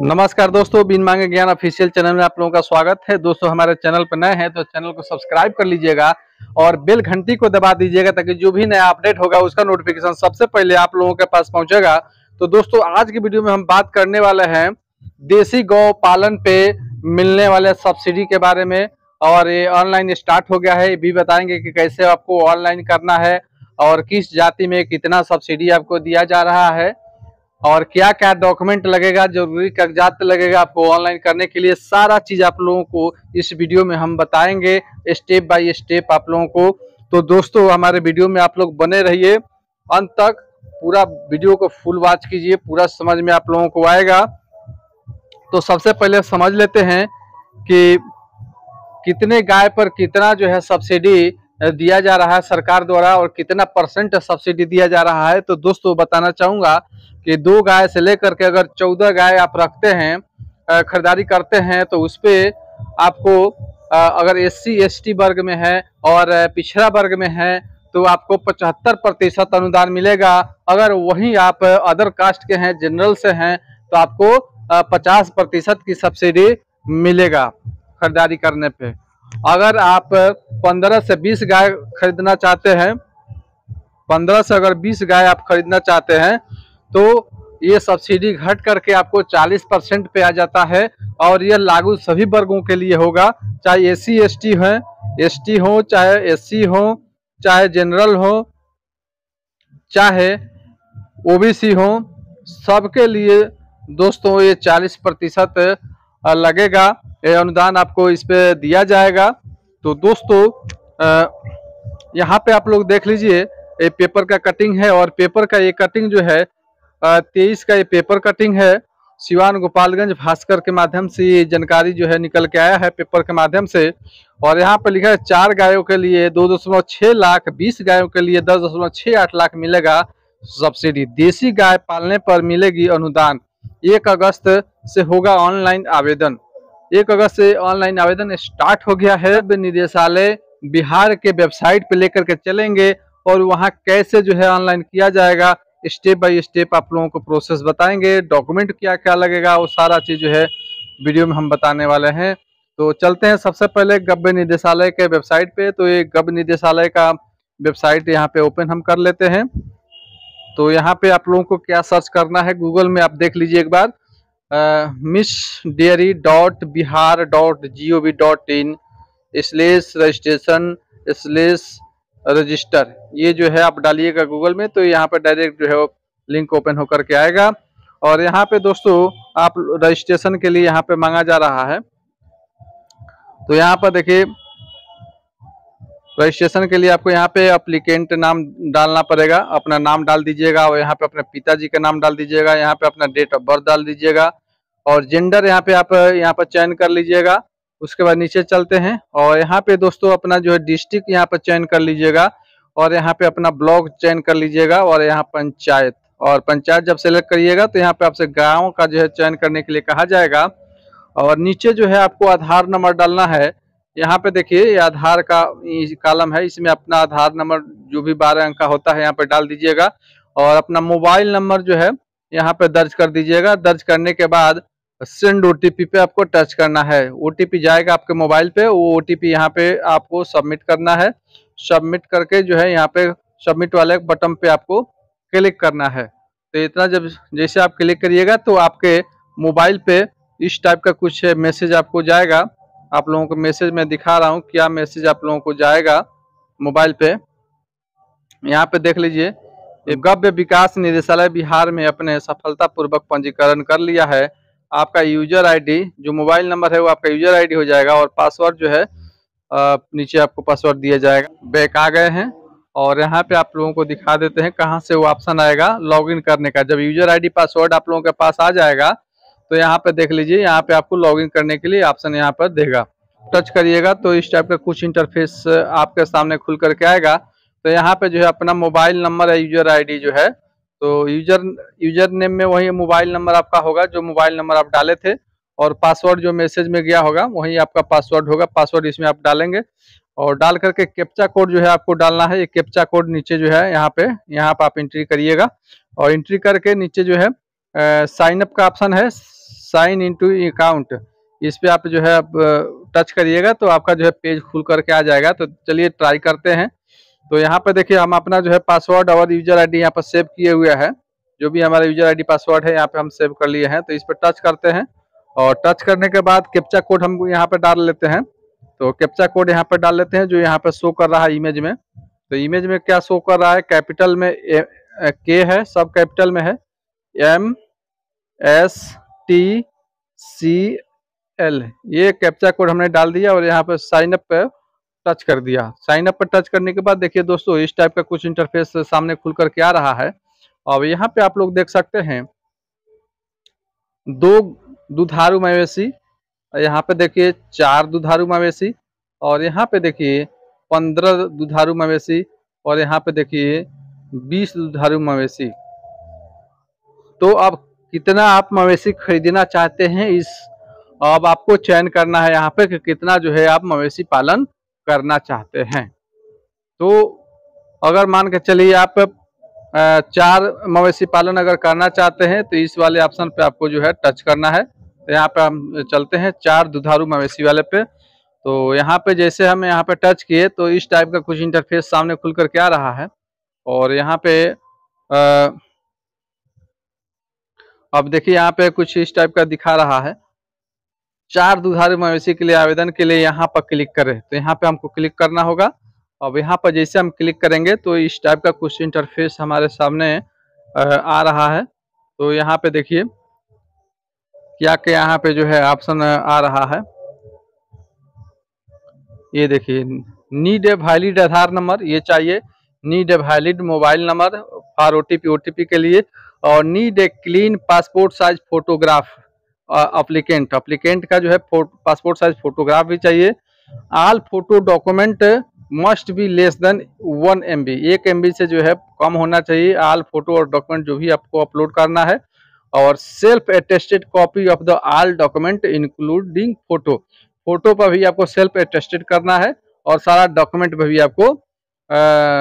नमस्कार दोस्तों, बिन मांगे ज्ञान ऑफिशियल चैनल में आप लोगों का स्वागत है। दोस्तों, हमारे चैनल पर नए हैं तो चैनल को सब्सक्राइब कर लीजिएगा और बेल घंटी को दबा दीजिएगा ताकि जो भी नया अपडेट होगा, उसका नोटिफिकेशन सबसे पहले आप लोगों के पास पहुंचेगा। तो दोस्तों, आज की वीडियो में हम बात करने वाले हैं देसी गौ पालन पे मिलने वाले सब्सिडी के बारे में और ये ऑनलाइन स्टार्ट हो गया है। ये भी बताएँगे कि कैसे आपको ऑनलाइन करना है और किस जाति में कितना सब्सिडी आपको दिया जा रहा है। और क्या क्या डॉक्यूमेंट लगेगा, ज़रूरी कागजात लगेगा आपको ऑनलाइन करने के लिए, सारा चीज़ आप लोगों को इस वीडियो में हम बताएँगे स्टेप बाय स्टेप आप लोगों को। तो दोस्तों, हमारे वीडियो में आप लोग बने रहिए। अंत तक पूरा वीडियो को फुल वॉच कीजिए, पूरा समझ में आप लोगों को आएगा। तो सबसे पहले समझ लेते हैं कि कितने गाय पर कितना जो है सब्सिडी दिया जा रहा है सरकार द्वारा और कितना परसेंट सब्सिडी दिया जा रहा है। तो दोस्तों, बताना चाहूँगा कि दो गाय से लेकर के अगर चौदह गाय आप रखते हैं खरीदारी करते हैं तो उस पर आपको अगर एस सी वर्ग में है और पिछड़ा वर्ग में है तो आपको पचहत्तर प्रतिशत अनुदान मिलेगा। अगर वहीं आप अदर कास्ट के हैं, जनरल से हैं तो आपको पचास प्रतिशत की सब्सिडी मिलेगा खरीदारी करने पे। अगर आप पंद्रह से बीस गाय खरीदना चाहते हैं, पंद्रह से अगर बीस गाय आप खरीदना चाहते हैं तो ये सब्सिडी घट करके आपको 40 परसेंट पे आ जाता है और यह लागू सभी वर्गों के लिए होगा, चाहे एस सी एस टी है एस टी हो, चाहे एस सी हो, चाहे जनरल हो, चाहे ओबीसी हो, सबके लिए दोस्तों ये 40 प्रतिशत लगेगा। अनुदान आपको इस पे दिया जाएगा। तो दोस्तों यहाँ पे आप लोग देख लीजिए, ये पेपर का कटिंग है और पेपर का ये कटिंग जो है तेईस का ये पेपर कटिंग है। सिवान गोपालगंज भास्कर के माध्यम से ये जानकारी जो है निकल के आया है पेपर के माध्यम से। और यहाँ पे लिखा है, चार गायों के लिए दो दशमलव छः लाख, बीस गायों के लिए दस दशमलव छः आठ लाख मिलेगा। सब्सिडी, देसी गाय पालने पर मिलेगी अनुदान। एक अगस्त से होगा ऑनलाइन आवेदन। एक अगस्त से ऑनलाइन आवेदन स्टार्ट हो गया है। निदेशालय बिहार के वेबसाइट पे लेकर के चलेंगे और वहाँ कैसे जो है ऑनलाइन किया जाएगा, स्टेप बाय स्टेप आप लोगों को प्रोसेस बताएँगे, डॉक्यूमेंट क्या क्या लगेगा, वो सारा चीज़ जो है वीडियो में हम बताने वाले हैं। तो चलते हैं सबसे पहले गव्य निदेशालय के वेबसाइट पे। तो ये गव्य निदेशालय का वेबसाइट यहाँ पे ओपन हम कर लेते हैं। तो यहाँ पे आप लोगों को क्या सर्च करना है, गूगल में आप देख लीजिए एक बार। Miss dairy dot Bihar dot G O V dot in slash registration slash register ये जो है आप डालिएगा गूगल में तो यहाँ पर डायरेक्ट जो है लिंक ओपन होकर के आएगा। और यहाँ पे दोस्तों, आप रजिस्ट्रेशन के लिए यहाँ पे मांगा जा रहा है। तो यहाँ पर देखिए रजिस्ट्रेशन के लिए आपको यहाँ पे अप्लीकेंट नाम डालना पड़ेगा। अपना नाम डाल दीजिएगा और यहाँ पे अपने पिताजी का नाम डाल दीजिएगा। यहाँ पे अपना डेट ऑफ़ बर्थ डाल दीजिएगा। और जेंडर यहाँ पे आप, यहाँ पर चयन कर लीजिएगा। उसके बाद नीचे चलते हैं और यहाँ पे दोस्तों अपना जो है डिस्ट्रिक्ट यहाँ पर चयन कर लीजिएगा और यहाँ पे अपना ब्लॉक चयन कर लीजिएगा और यहाँ पंचायत और पंचायत जब सेलेक्ट करिएगा तो यहाँ पे आपसे गाँव का जो है चयन करने के लिए कहा जाएगा। और नीचे जो है आपको आधार नंबर डालना है। यहाँ पे देखिए ये आधार का कालम है, इसमें अपना आधार नंबर जो भी बारह अंक का होता है यहाँ पे डाल दीजिएगा। और अपना मोबाइल नंबर जो है यहाँ पे दर्ज कर दीजिएगा। दर्ज करने के बाद सेंड ओटीपी पे आपको टच करना है। ओटीपी जाएगा आपके मोबाइल पे। वो ओ ओटीपी यहाँ पे आपको सबमिट करना है। सबमिट करके जो है यहाँ पे सबमिट वाले बटन पे आपको क्लिक करना है। तो इतना जब जैसे आप क्लिक करिएगा तो आपके मोबाइल पे इस टाइप का कुछ मैसेज आपको जाएगा। आप लोगों को मैसेज मैं दिखा रहा हूँ। क्या मैसेज आप लोगों को जाएगा मोबाइल पे। यहाँ पे देख लीजिए। गव्य विकास निदेशालय बिहार में अपने सफलतापूर्वक पंजीकरण कर लिया है। आपका यूज़र आईडी, जो मोबाइल नंबर है, वो आपका यूज़र आईडी हो जाएगा और पासवर्ड जो है नीचे आपको पासवर्ड दिया जाएगा। बैक आ गए हैं और यहाँ पे आप लोगों को दिखा देते हैं कहाँ से वो ऑप्शन आएगा, लॉगिन करने का। जब यूज़र आईडी, पासवर्ड आप लोगों के पास आ जाएगा तो यहाँ पे देख लीजिए, यहाँ पे आपको लॉगिन करने के लिए ऑप्शन यहाँ पर देगा। टच करिएगा तो इस टाइप का कुछ इंटरफेस आपके सामने खुल करके आएगा। तो यहाँ पे जो है अपना मोबाइल नंबर है यूज़र आईडी जो है तो यूज़र यूज़र नेम में वही मोबाइल नंबर आपका होगा, जो मोबाइल नंबर आप डाले थे, और पासवर्ड जो मैसेज में गया होगा, वही आपका पासवर्ड होगा पासवर्ड इसमें आप डालेंगे, और डाल करके कैप्चा कोड जो है आपको डालना है, ये कैप्चा कोड नीचे जो है यहाँ पे, यहाँ पर आप एंट्री करिएगा, और एंट्री करके नीचे जो है साइन अप का ऑप्शन है साइन इनटू अकाउंट इस पर आप जो है टच करिएगा तो आपका जो है पेज खुल करके आ जाएगा तो चलिए ट्राई करते हैं तो यहाँ पे देखिए हम अपना जो है पासवर्ड और यूज़र आईडी यहाँ पर सेव किए हुए हैं। जो भी हमारा यूज़र आईडी पासवर्ड है यहाँ पे हम सेव कर लिए हैं। तो इस पर टच करते हैं और टच करने के बाद कैप्चा कोड हम यहाँ पे डाल लेते हैं। तो कैप्चा कोड यहाँ पे डाल लेते हैं जो यहाँ पे शो कर रहा है इमेज में। तो इमेज में क्या शो कर रहा है? कैपिटल में ए, के है सब कैपिटल में है। M S T C L ये कैप्चा कोड हमने डाल दिया और यहाँ पे साइन अप पे टच कर दिया। साइन अप पर टच करने के बाद देखिए दोस्तों, इस टाइप का कुछ इंटरफेस सामने खुल करके आ रहा है। और यहाँ पे आप लोग देख सकते हैं, दो दुधारू मवेशी, यहाँ पे देखिए चार दुधारू मवेशी और यहाँ पे देखिए पंद्रह दुधारू मवेशी और यहाँ पे देखिए बीस दुधारू मवेशी। तो अब कितना आप मवेशी खरीदना चाहते हैं इस, अब आपको चयन करना है यहाँ पे कि कितना जो है आप मवेशी पालन करना चाहते हैं। तो अगर मान के चलिए आप चार मवेशी पालन अगर करना चाहते हैं तो इस वाले ऑप्शन पे आपको जो है टच करना है। तो यहाँ पे हम चलते हैं चार दुधारू मवेशी वाले पे। तो यहाँ पे जैसे हम यहाँ पे टच किए तो इस टाइप का कुछ इंटरफेस सामने खुल करके आ रहा है? और यहाँ पे आ, अब देखिए यहाँ पे कुछ इस टाइप का दिखा रहा है। चार दुधारू मवेशी के लिए आवेदन के लिए यहाँ पर क्लिक करें। तो यहाँ पे हमको क्लिक करना होगा। अब यहाँ पर जैसे हम क्लिक करेंगे तो इस टाइप का कुछ इंटरफेस हमारे सामने आ रहा है। तो यहाँ पे देखिए क्या क्या यहाँ पे जो है ऑप्शन आ रहा है। ये देखिए need a valid Aadhaar number ये चाहिए। Need a valid mobile number for O T के लिए। और need a clean passport size photograph applicant. Applicant का जो है पासपोर्ट साइज़ फोटोग्राफ भी चाहिए। All photo document must be less than one M B एक एमबी से जो है कम होना चाहिए। आल फ़ोटो और डॉक्यूमेंट जो भी आपको अपलोड करना है। और self attested copy of the all document including photo photo पर भी आपको सेल्फ अटेस्टेड करना है और सारा डॉक्यूमेंट पर भी आपको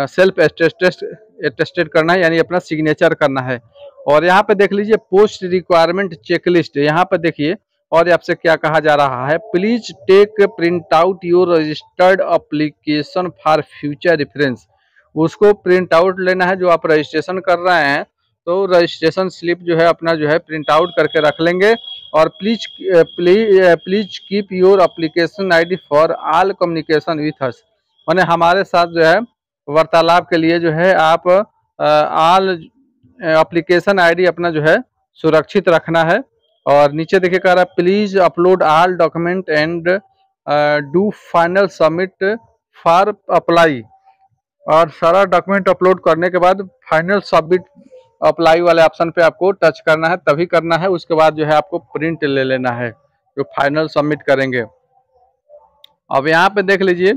सेल्फ अटेस्टेड करना है, यानी अपना सिग्नेचर करना है। और यहाँ पे देख लीजिए पोस्ट रिक्वायरमेंट चेकलिस्ट यहाँ पे देखिए, और आपसे क्या कहा जा रहा है? Please take print out your registered application for future reference उसको प्रिंट आउट लेना है जो आप रजिस्ट्रेशन कर रहे हैं तो रजिस्ट्रेशन स्लिप जो है, अपना जो है प्रिंट आउट करके रख लेंगे। और please please please keep your application ID for all communication with us मैंने हमारे साथ जो है, वार्तालाप के लिए जो है आप ऑल एप्लीकेशन आईडी अपना जो है सुरक्षित रखना है। और नीचे देखिए कह रहा है please upload all document and do final submit for apply और सारा डॉक्यूमेंट अपलोड करने के बाद फाइनल सबमिट अप्लाई वाले ऑप्शन पे आपको टच करना है, तभी करना है। उसके बाद जो है आपको प्रिंट ले लेना है, जो फाइनल सबमिट करेंगे। अब यहाँ पे देख लीजिए,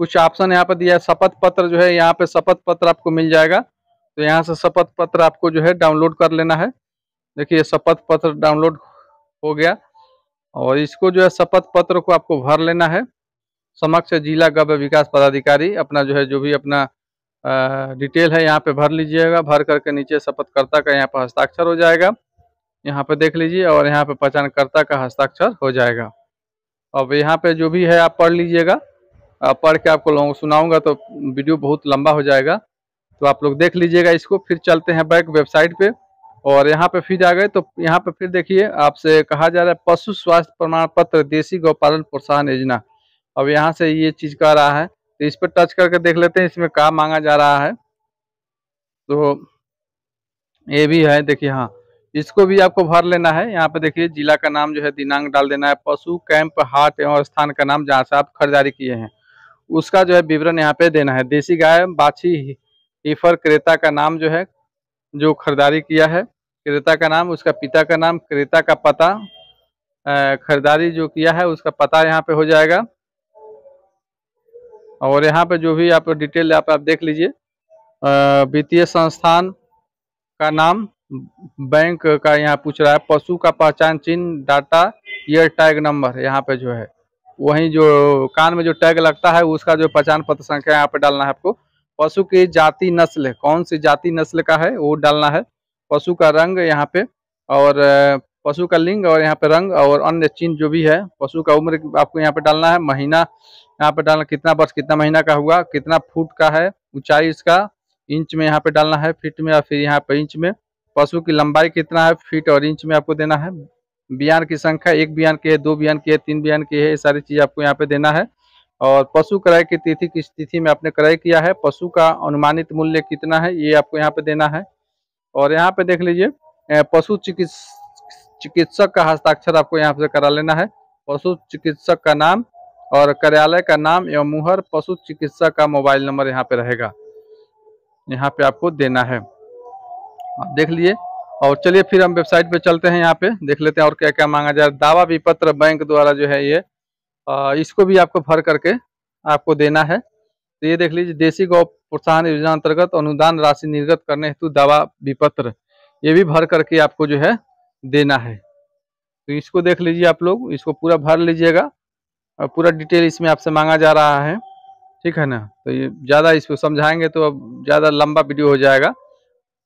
कुछ ऑप्शन यहाँ पे दिया है। शपथ पत्र जो है, यहाँ पे शपथ पत्र आपको मिल जाएगा। तो यहाँ से शपथ पत्र आपको जो है डाउनलोड कर लेना है। देखिए शपथ पत्र डाउनलोड हो गया और इसको जो है शपथ पत्र को आपको भर लेना है। समक्ष जिला गव्य विकास पदाधिकारी अपना जो है जो भी अपना आ, डिटेल है यहाँ पे भर लीजिएगा। भर करके नीचे शपथकर्ता का यहाँ पर हस्ताक्षर हो जाएगा। यहाँ पे देख लीजिए और यहाँ पे पहचानकर्ता का हस्ताक्षर हो जाएगा। अब यहाँ पे जो भी है आप पढ़ लीजिएगा। पढ़ के आपको लोगों को सुनाऊँगा तो वीडियो बहुत लंबा हो जाएगा। तो आप लोग देख लीजिएगा इसको, फिर चलते हैं बैक वेबसाइट पे। और यहाँ पे फिर आ गए तो यहाँ पे फिर देखिए, आपसे कहा जा रहा है, पशु स्वास्थ्य प्रमाण पत्र देसी गौपालन प्रोत्साहन योजना। अब यहाँ से ये चीज़ कह रहा है तो इस पर टच करके देख लेते हैं, इसमें क्या मांगा जा रहा है। तो ये भी है, देखिए हाँ इसको भी आपको भर लेना है। यहाँ पे देखिए, जिला का नाम जो है, दिनांक डाल देना है, पशु, कैंप, हाट एवं स्थान का नाम, जहाँ से आप खरीदारी किए हैं। उसका जो है विवरण यहाँ पे देना है। देसी गाय, बाछी ईफर क्रेता का नाम जो है जो खरीदारी किया है क्रेता का नाम उसका पिता का नाम क्रेता का पता खरीदारी जो किया है उसका पता यहाँ पे हो जाएगा। और यहाँ पे जो भी आप डिटेल आप, आप देख लीजिए। वित्तीय संस्थान का नाम बैंक का यहाँ पूछ रहा है पशु का पहचान चिन्ह डाटा ईयर टैग नंबर यहाँ पे जो है। वहीं जो कान में जो टैग लगता है उसका जो पहचान पत्र संख्या यहाँ पे डालना है आपको। पशु की जाति नस्ल कौन सी जाति नस्ल का है, वो डालना है। पशु का रंग यहाँ पे और पशु का लिंग और यहाँ पे रंग और अन्य चिन्ह जो भी है, पशु का उम्र आपको यहाँ पे डालना है। महीना यहाँ पे डालना, कितना वर्ष, कितना महीना का हुआ, कितना फुट का है, ऊंचाई इसका इंच में यहाँ पे डालना है, फीट में या फिर यहाँ पे इंच में। पशु की लंबाई कितना है, फीट और इंच में आपको देना है। बयान की संख्या, एक बयान की है, दो बयान की है, तीन बयान की है, ये सारी चीज़ आपको यहाँ पे देना है। और पशु क्रय की तिथि किस तिथि में आपने क्रय किया है? पशु का अनुमानित मूल्य कितना है? ये आपको यहाँ पे देना है। और यहाँ पे देख लीजिए पशु चिकित्स, चिकित्सक का हस्ताक्षर आपको यहाँ से करा लेना है। पशु चिकित्सक का नाम और कार्यालय का नाम एवं मुहर पशु चिकित्सक का मोबाइल नंबर यहाँ पे रहेगा। यहाँ पे आपको देना है। देख लिए और चलिए फिर हम वेबसाइट पे चलते हैं यहाँ पे। देख लेते हैं और क्या क्या मांगा जाए दावा विपत्र बैंक द्वारा जो है ये इसको भी आपको भर करके आपको देना है। तो ये देख लीजिए, देसी गौ प्रोत्साहन योजना अंतर्गत अनुदान राशि निर्गत करने हेतु दवा विपत्र, ये भी भर करके आपको जो है देना है। तो इसको देख लीजिए आप लोग, इसको पूरा भर लीजिएगा। और पूरा डिटेल इसमें आपसे मांगा जा रहा है, ठीक है ना? तो ये ज़्यादा इसको समझाएँगे तो अब ज़्यादा लंबा वीडियो हो जाएगा।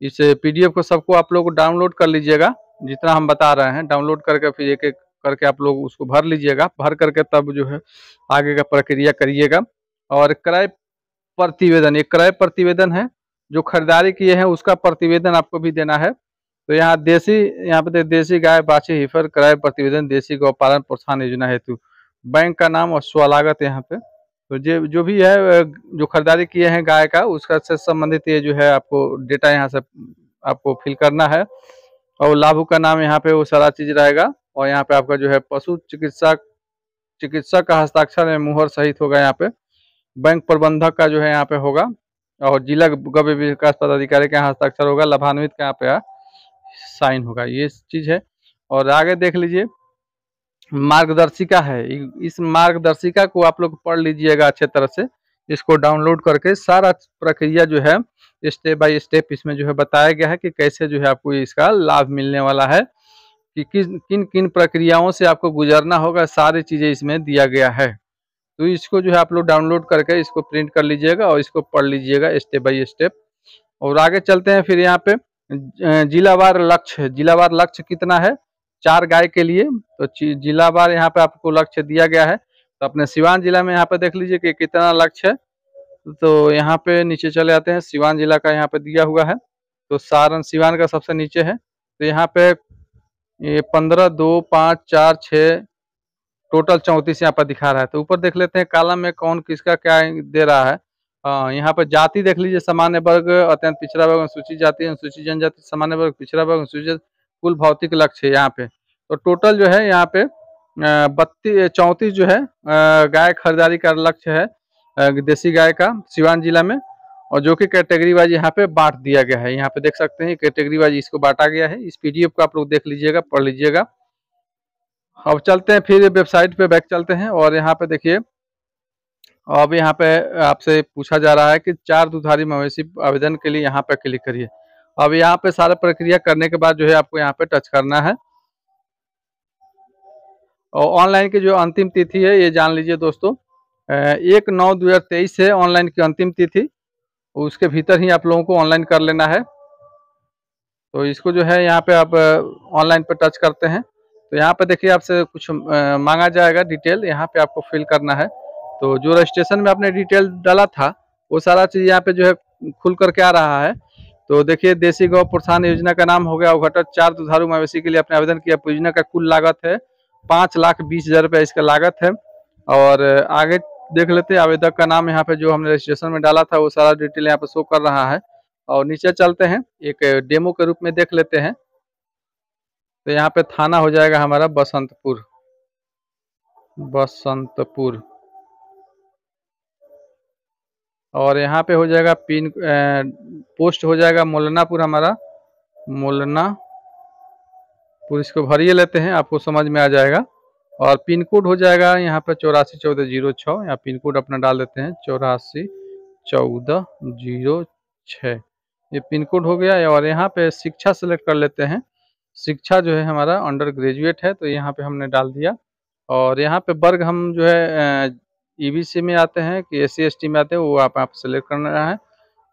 इस पीडीएफ को सबको आप लोग डाउनलोड कर लीजिएगा, जितना हम बता रहे हैं, डाउनलोड करके फिर एक एक करके आप लोग उसको भर लीजिएगा। भर करके तब जो है आगे का प्रक्रिया करिएगा। और क्रय प्रतिवेदन एक क्रय प्रतिवेदन है, जो खरीदारी किए हैं उसका प्रतिवेदन आपको भी देना है। तो यहाँ देसी, यहाँ पे देसी गाय, बाछी, हिफर, क्रय प्रतिवेदन, देसी गौ पालन प्रोत्साहन योजना हेतु बैंक का नाम और स्वलागत यहाँ पे। तो जो जो भी है, जो खरीदारी किए हैं गाय का, उसका से संबंधित ये जो है आपको डेटा यहाँ से आपको फिल करना है। और लाभु का नाम यहाँ पे वो सारा चीज़ रहेगा। और यहाँ पे आपका जो है पशु चिकित्सा चिकित्सक का हस्ताक्षर में मुहर सहित होगा यहाँ पे। बैंक प्रबंधक का जो है यहाँ पे होगा, और जिला गव्य विकास पदाधिकारी का हस्ताक्षर होगा, लाभान्वित का यहाँ पे साइन होगा, ये चीज़ है। और आगे देख लीजिए, मार्गदर्शिका है, इस मार्गदर्शिका को आप लोग पढ़ लीजिएगा अच्छे तरह से, इसको डाउनलोड करके सारा प्रक्रिया जो है, स्टेप बाय स्टेप इसमें जो है बताया गया है कि कैसे जो है आपको इसका लाभ मिलने वाला है। कि किन किन किन प्रक्रियाओं से आपको गुजरना होगा, सारी चीज़ें इसमें दिया गया है। तो इसको जो है आप लोग डाउनलोड करके इसको प्रिंट कर लीजिएगा और इसको पढ़ लीजिएगा स्टेप बाय स्टेप। और आगे चलते हैं फिर यहाँ पे जिलावार लक्ष्य। जिलावार लक्ष्य कितना है? चार गाय के लिए। तो जिलावार यहाँ पे आपको लक्ष्य दिया गया है। तो अपने सिवान जिला में यहाँ पे देख लीजिए कि कितना लक्ष्य है। तो यहाँ पे नीचे चले आते हैं। सिवान जिला का यहाँ पे दिया हुआ है। तो सारण सिवान का सबसे नीचे है। तो यहाँ पे ये पंद्रह, दो, पाँच, चार छ टोटल चौंतीस यहाँ पर दिखा रहा है। तो ऊपर देख लेते हैं, कालम में कौन किसका क्या दे रहा है। यहाँ पर जाति देख लीजिए, सामान्य वर्ग, अत्यंत पिछड़ा वर्ग, अनुसूचित जाति, अनुसूचित जनजाति, सामान्य वर्ग, पिछड़ा वर्ग, अनुसूचित कुल भौतिक लक्ष्य यहाँ पे। तो टोटल जो है यहाँ पे बत्तीस चौंतीस जो है गाय खरीदारी का लक्ष्य है देसी गाय का, सिवान जिला में। और जो कि कैटेगरी वाइज यहाँ पे बांट दिया गया है। यहाँ पे देख सकते हैं कैटेगरी वाइज इसको बांटा गया है। इस पीडीएफ को आप लोग देख लीजिएगा, पढ़ लीजिएगा। अब चलते हैं, फिर वेबसाइट पे बैक चलते हैं और यहाँ पे देखिए, अब यहाँ पे आपसे पूछा जा रहा है कि चार दुधारी मवेशी आवेदन के लिए यहाँ पे क्लिक करिए। अब यहाँ पे सारा प्रक्रिया करने के बाद जो है आपको यहाँ पे टच करना है। और ऑनलाइन की जो अंतिम तिथि है, ये जान लीजिए दोस्तों एक नौ दो हज़ार तेईस है ऑनलाइन की अंतिम तिथि। उसके भीतर ही आप लोगों को ऑनलाइन कर लेना है। तो इसको जो है यहाँ पे आप ऑनलाइन पे टच करते हैं। तो यहाँ पे देखिए आपसे कुछ मांगा जाएगा डिटेल यहाँ पे आपको फिल करना है। तो जो रजिस्ट्रेशन में आपने डिटेल डाला था, वो सारा चीज़ यहाँ पे जो है खुल करके आ रहा है। तो देखिए देसी गौ प्रोत्साहन योजना का नाम हो गया घटक चार दुधारू मवेशी के लिए आपने आवेदन किया। योजना का कुल लागत है पाँच लाख बीस हज़ार रुपया इसका लागत है। और आगे देख लेते हैं, आवेदक का नाम यहाँ पे जो हमने रजिस्ट्रेशन में डाला था, वो सारा डिटेल यहाँ पे शो कर रहा है। और नीचे चलते हैं, एक डेमो के रूप में देख लेते हैं। तो यहाँ पे थाना हो जाएगा हमारा बसंतपुर। बसंतपुर। और यहाँ पे हो जाएगा पिन पोस्ट हो जाएगा मोलनापुर हमारा। मोलनापुर, इसको भरिए लेते हैं, आपको समझ में आ जाएगा। और पिन कोड हो जाएगा यहाँ पर चौरासी चौदह ज़ीरो छः। यहाँ पिन कोड अपना डाल देते हैं, चौरासी चौदह ज़ीरो छः। ये पिन कोड हो गया और यहाँ पे शिक्षा सेलेक्ट कर लेते हैं। शिक्षा जो है हमारा अंडर ग्रेजुएट है तो यहाँ पे हमने डाल दिया। और यहाँ पे वर्ग हम जो है ईबीसी e में आते हैं कि एस सी में आते हैं, वो आप आप सेलेक्ट करना है।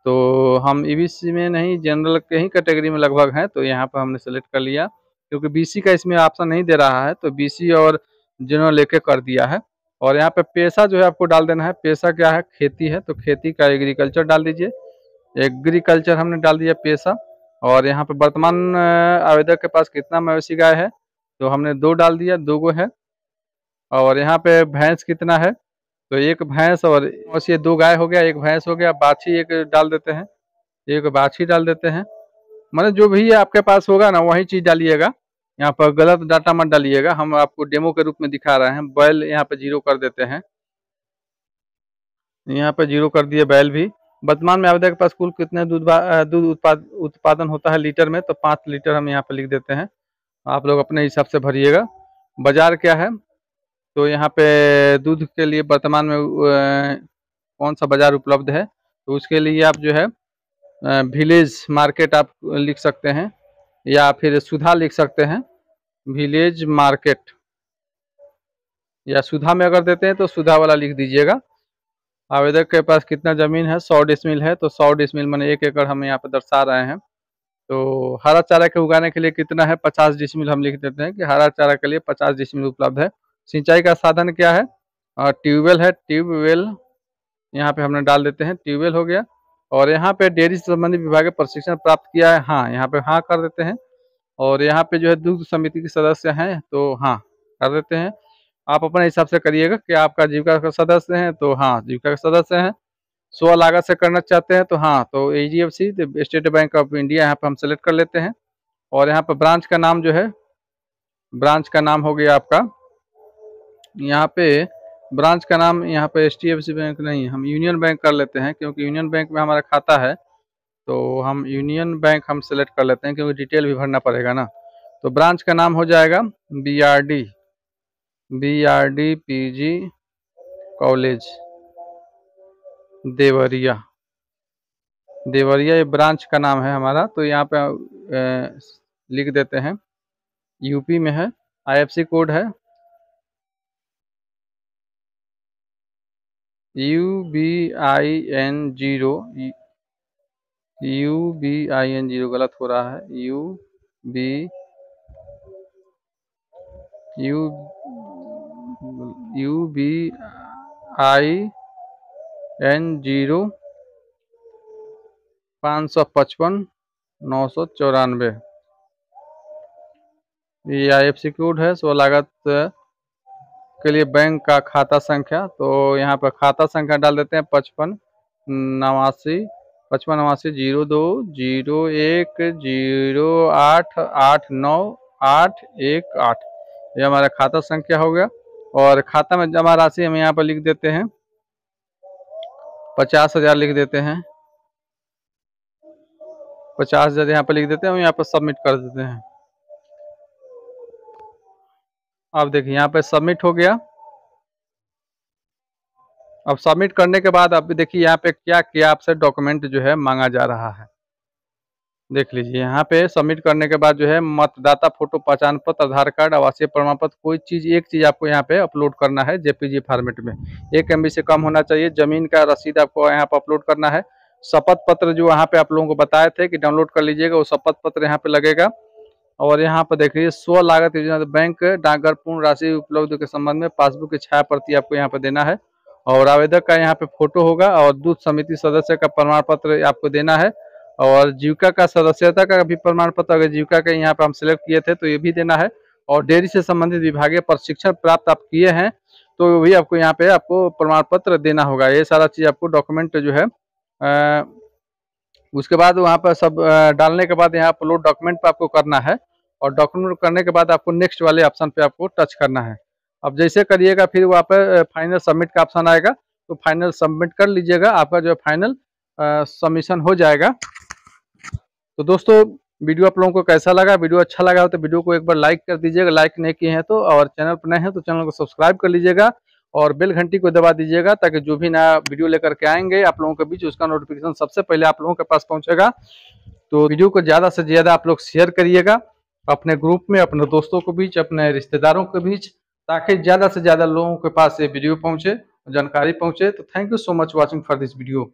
तो हम ईबीसी e में नहीं जनरल के ही कैटेगरी में लगभग हैं तो यहाँ पर हमने सेलेक्ट कर लिया। क्योंकि बीसी का इसमें ऑप्शन नहीं दे रहा है तो बीसी और जिन्होंने लेके कर दिया है। और यहाँ पे पैसा जो है आपको डाल देना है। पैसा क्या है? खेती है तो खेती का एग्रीकल्चर डाल दीजिए। एग्रीकल्चर हमने डाल दिया पैसा और यहाँ पे वर्तमान आवेदक के पास कितना मवेशी गाय है तो हमने दो डाल दिया, दो गो है। और यहाँ पे भैंस कितना है तो एक भैंस और ये दो गाय हो गया, एक भैंस हो गया। बाछी एक डाल देते हैं, एक बाछी डाल देते हैं। मतलब जो भी आपके पास होगा ना, वही चीज़ डालिएगा। यहाँ पर गलत डाटा मत डालिएगा, हम आपको डेमो के रूप में दिखा रहे हैं। बैल यहाँ पे ज़ीरो कर देते हैं। यहाँ पे ज़ीरो कर दिए बैल भी। वर्तमान में आवेदक के पास कुल कितने दूध दूध उत्पाद, उत्पादन होता है लीटर में? तो पाँच लीटर हम यहाँ पर लिख देते हैं। आप लोग अपने हिसाब से भरिएगा। बाज़ार क्या है? तो यहाँ पे दूध के लिए वर्तमान में कौन सा बाज़ार उपलब्ध है? तो उसके लिए आप जो है विलेज मार्केट आप लिख सकते हैं। या फिर सुधा लिख सकते हैं विलेज मार्केट या सुधा में अगर देते हैं तो सुधा वाला लिख दीजिएगा। आवेदक के पास कितना ज़मीन है? सौ डिसमिल है तो सौ डिसमिल मैंने एक एकड़ हम यहाँ पे दर्शा रहे हैं। तो हरा चारा के उगाने के लिए कितना है? पचास डिसमिल हम लिख देते हैं कि हरा चारा के लिए पचास डिसमिल उपलब्ध है। सिंचाई का साधन क्या है? ट्यूबवेल है, ट्यूबवेल यहाँ पे हमने डाल देते हैं, ट्यूबवेल हो गया। और यहाँ पे डेयरी से संबंधित विभाग प्रशिक्षण प्राप्त किया है। हाँ यहाँ पे हाँ कर देते हैं। और यहाँ पे जो है दुग्ध समिति के सदस्य हैं तो हाँ कर देते हैं। आप अपने हिसाब से करिएगा कि आपका जीविका का सदस्य हैं तो हाँ जीविका का सदस्य हैं। स्व लागत से करना चाहते हैं तो हाँ तो A G F C State Bank of India यहाँ पर हम सेलेक्ट कर लेते हैं। और यहाँ पर ब्रांच का नाम जो है ब्रांच का नाम हो गया आपका। यहाँ पे ब्रांच का नाम यहाँ पे एच बैंक नहीं, हम यूनियन बैंक कर लेते हैं, क्योंकि यूनियन बैंक में हमारा खाता है तो हम यूनियन बैंक हम सेलेक्ट कर लेते हैं, क्योंकि डिटेल भी भरना पड़ेगा ना। तो ब्रांच का नाम हो जाएगा B R D B R D P G college Deoria. Deoria ये ब्रांच का नाम है हमारा तो यहाँ पे लिख देते हैं। यूपी में है आईएफसी कोड है। U B I N zero U B I N zero गलत हो रहा है। U B U U B I N zero पाँच सौ पचपन, नौ सौ चौरानवे। ये आई एफ़ सी कोड है, सो लागत के लिए बैंक का खाता संख्या तो यहाँ पर खाता संख्या डाल देते हैं पचपन नवासी पचपन नवासी ज़ीरो दो, ज़ीरो एक, ज़ीरो आठ आठ नौ, आठ एक आठ। ये हमारा खाता संख्या हो गया। और खाता में जमा राशि हम यहाँ पर लिख देते हैं। पचास हज़ार लिख देते हैं। पचास हज़ार यहाँ पर लिख देते हैं। हम यहाँ पर सबमिट कर देते हैं। अब देखिए, यहाँ पे सबमिट हो गया। अब सबमिट करने के बाद अब देखिए, यहाँ पे क्या क्या आपसे डॉक्यूमेंट जो है मांगा जा रहा है। देख लीजिए, यहाँ पे सबमिट करने के बाद जो है मतदाता फ़ोटो पहचान पत्र, आधार कार्ड, आवासीय प्रमाण पत्र, कोई चीज़, एक चीज़ आपको यहाँ पे अपलोड करना है जेपीजी फॉर्मेट में। एक एम से कम होना चाहिए, ज़मीन का रसीद आपको यहाँ पे अपलोड करना है। शपथ पत्र जो यहाँ पे आप लोगों को बताए थे कि डाउनलोड कर लीजिएगा, वो शपथ पत्र यहाँ पे लगेगा। और यहाँ पर देखिए स्व लागत योजना बैंक डाकघर पूर्ण राशि उपलब्ध के संबंध में पासबुक की छाया प्रति आपको यहाँ पर देना है। और आवेदक का यहाँ पे फ़ोटो होगा और दूध समिति सदस्य का प्रमाण पत्र आपको देना है। और जीविका का सदस्यता का भी प्रमाण पत्र अगर जीविका का यहाँ पे हम सिलेक्ट किए थे तो ये भी देना है। और डेयरी से संबंधित विभागीय प्रशिक्षण प्राप्त आप किए हैं तो भी आपको यहाँ पे आपको प्रमाण पत्र देना होगा। ये सारा चीज़ आपको डॉक्यूमेंट जो है आ, उसके बाद वहाँ पर सब डालने के बाद यहाँ अपलोड डॉक्यूमेंट पर आपको करना है। और डॉक्यूमेंट करने के बाद आपको नेक्स्ट वाले ऑप्शन पे आपको टच करना है। अब जैसे करिएगा, फिर वहाँ पे फाइनल सबमिट का ऑप्शन आएगा तो फाइनल सबमिट कर लीजिएगा, आपका जो है फाइनल सबमिशन हो जाएगा। तो दोस्तों, वीडियो आप लोगों को कैसा लगा? वीडियो अच्छा लगा हो तो वीडियो को एक बार लाइक कर दीजिएगा। लाइक नहीं किए हैं तो और चैनल पर नए हैं तो चैनल को सब्सक्राइब कर लीजिएगा और बेल घंटी को दबा दीजिएगा ताकि जो भी नया वीडियो लेकर के आएँगे, आप लोगों के बीच उसका नोटिफिकेशन सबसे पहले आप लोगों के पास पहुंचेगा। तो वीडियो को ज़्यादा से ज़्यादा आप लोग शेयर करिएगा। अपने ग्रुप में, अपने दोस्तों के बीच, अपने रिश्तेदारों के बीच, ताकि ज़्यादा से ज़्यादा लोगों के पास ये वीडियो पहुँचे, जानकारी पहुँचे। तो thank you so much watching for this video